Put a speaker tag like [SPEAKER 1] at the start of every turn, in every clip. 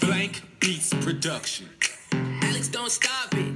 [SPEAKER 1] Blank Beats Production.
[SPEAKER 2] Alex, don't stop it.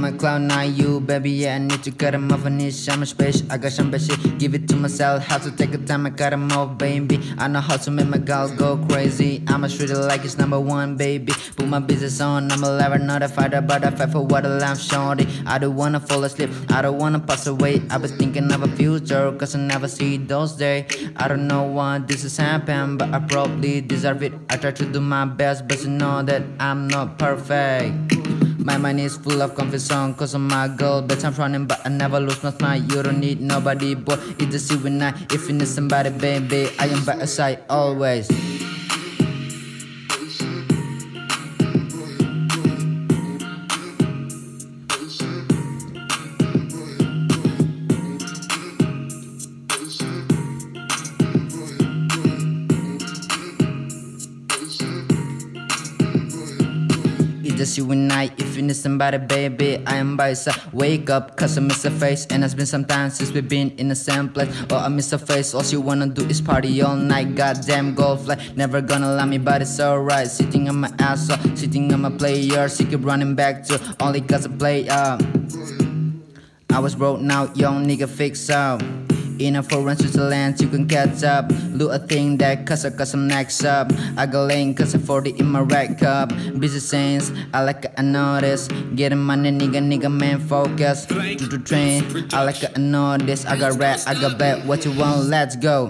[SPEAKER 3] I'm a cloud nine, you baby, yeah, I need to cut him off a. I'm a space, I got some shit, give it to myself. How to take a time, I got him off, baby. I know how to make my girls go crazy. I'ma treat it like it's number one, baby. Put my business on, I'm a lover, not a fighter, but I fight for what I love, shorty. I don't wanna fall asleep, I don't wanna pass away. I was thinking of a future, cause I never see those days. I don't know why this has happened, but I probably deserve it. I try to do my best, but you know that I'm not perfect. My mind is full of confusion cause of my goal Bet I'm running but I never lose my mind You don't need nobody boy. It's just you and I. If you need somebody baby I am by your side always just you and I. If you need somebody, baby, I am by your side. Wake up, cause I miss a face. And it's been some time since we've been in the same place. Oh, I miss a face. All you wanna do is party all night. Goddamn golf like never gonna love me, but it's alright. Sitting on my ass off, sitting on my player. She keep running back to only cause I play up. I was broke now, young nigga fix up. In a foreign Switzerland, you can catch up. Look a thing that cause I cause I'm next up. I got lane cause I'm 40 in my rack cup. Busy sense, I like it, I notice. Getting money, nigga, nigga, man, focus. To the train, I like it, I this. I got rap, I got bet. What you want, let's go.